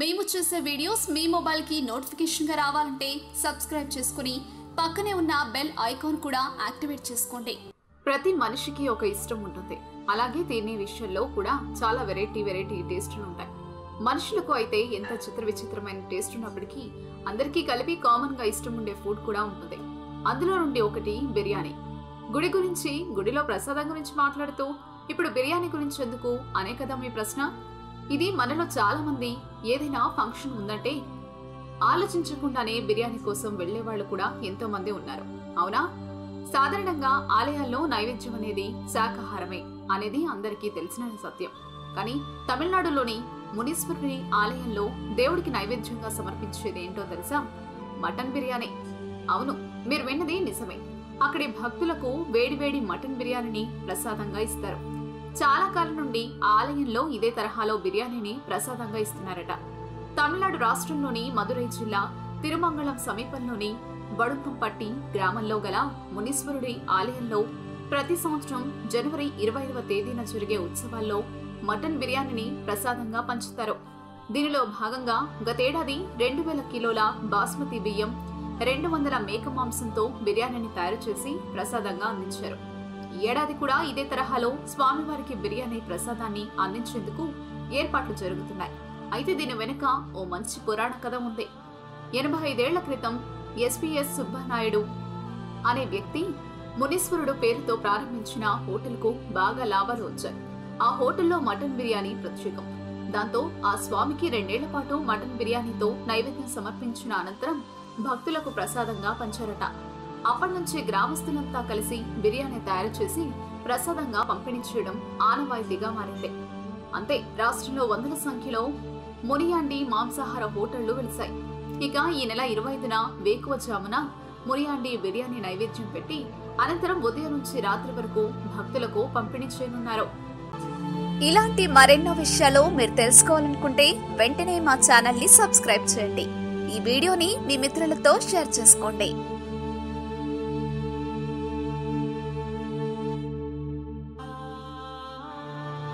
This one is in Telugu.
మేము చేసే వీడియోస్ మీ మొబైల్కి నోటిఫికేషన్గా రావాలంటే సబ్స్క్రైబ్ చేసుకుని పక్కనే ఉన్న బెల్ ఐకాన్ కూడా యాక్టివేట్ చేసుకోండి. ప్రతి మనిషికి ఒక ఇష్టం ఉంటుంది. అలాగే తినే విషయంలో కూడా చాలా వెరైటీ వెరైటీ టేస్టులు ఉంటాయి. మనుషులకు అయితే ఎంత చిత్ర విచిత్రమైన టేస్ట్ ఉన్నప్పటికీ అందరికీ కలిపి కామన్గా ఇష్టం ఉండే ఫుడ్ కూడా ఉంటుంది. అందులో నుండి ఒకటి బిర్యానీ. గుడి గురించి గుడిలో ప్రసాదం గురించి మాట్లాడుతూ ఇప్పుడు బిర్యానీ గురించి ఎందుకు? అనే కదా మీ ప్రశ్న. ఇది మనలో చాలా మంది ఏదైనా ఫంక్షన్ ఉందంటే ఆలోచించకుండానే బిర్యానీ కోసం వెళ్ళే వాళ్ళు కూడా ఎంతో మంది ఉన్నారు. అవునా? సాధారణంగా ఆలయాల్లో నైవేద్యం అనేది శాకాహారమే అనేది అందరికీ తెలిసిన సత్యం. కానీ తమిళనాడులోని మునీశ్వరుని ఆలయంలో దేవుడికి నైవేద్యంగా సమర్పించేది ఏంటో తెలుసా? మటన్ బిర్యానీ. అవును మీరు విన్నది నిజమే. అక్కడి భక్తులకు వేడివేడి మటన్ బిర్యానీని ప్రసాదంగా ఇస్తారు. చాలా కాలం నుండి ఆలయంలో ఇదే తరహాలో బిర్యానీని ప్రసాదంగా ఇస్తున్నారట. తమిళనాడు రాష్ట్రంలోని మదురై జిల్లా తిరుమంగళం సమీపంలోని బడుంపంపట్టి గ్రామంలో గల మునీశ్వరుడి ఆలయంలో ప్రతి సంవత్సరం జనవరి ఇరవై ఐదవ తేదీన జరిగే ఉత్సవాల్లో మటన్ బిర్యానీని ప్రసాదంగా పంచుతారు. దీనిలో భాగంగా గతేడాది రెండు వేల కిలోల బాస్మతి బియ్యం రెండు వందల మేక మాంసంతో బిర్యానీని తయారు చేసి ప్రసాదంగా అందించారు. ఈ ఏడాది కూడా ఇదే తరహాలో స్వామివారికి బిర్యానీ ప్రసాదాన్ని అందించేందుకు ఏర్పాట్లు జరుగుతున్నాయి. అయితే దీని వెనుక ఓ మంచి పురాణ కథ ఉంది. ఎనభై ఐదేళ్ళ క్రితం ఎస్పీఎస్ సుబ్బనాయుడు అనే వ్యక్తి మునీశ్వరుడు పేరుతో ప్రారంభించిన హోటల్కు బాగా లాభాలు వచ్చాయి. ఆ హోటల్లో మటన్ బిర్యానీ ప్రత్యేకం. దాంతో ఆ స్వామికి రెండేళ్ళ పాటు మటన్ బిర్యానీతో నైవేద్యం సమర్పించిన అనంతరం భక్తులకు ప్రసాదంగా పంచారట. అప్పటి నుంచి గ్రామస్తులంతా కలిసి బిర్యానీ తయారు చేసి ప్రసాదంగా పంపిణీ చేయడం ఆనవాయితీగా మారింది. అంతే రాష్ట్రంలో వందల సంఖ్యలో మునియాండి మాంసాహార హోటళ్ళు వెలిశాయి. ఇక ఈ నెల ఇరవై ఐదున వేకువజామున మునియాండి బిర్యానీ నైవేద్యం పెట్టి అనంతరం ఉదయం నుంచి రాత్రి వరకు భక్తులకు పంపిణీ చేయనున్నారు. ఇలాంటి మరెన్నో విషయాలు మీరు తెలుసుకోవాలనుకుంటే వెంటనే మా ఛానల్ని సబ్స్క్రైబ్ చేయండి. ఈ వీడియోని మీ మిత్రులతో షేర్ చేసుకోండి.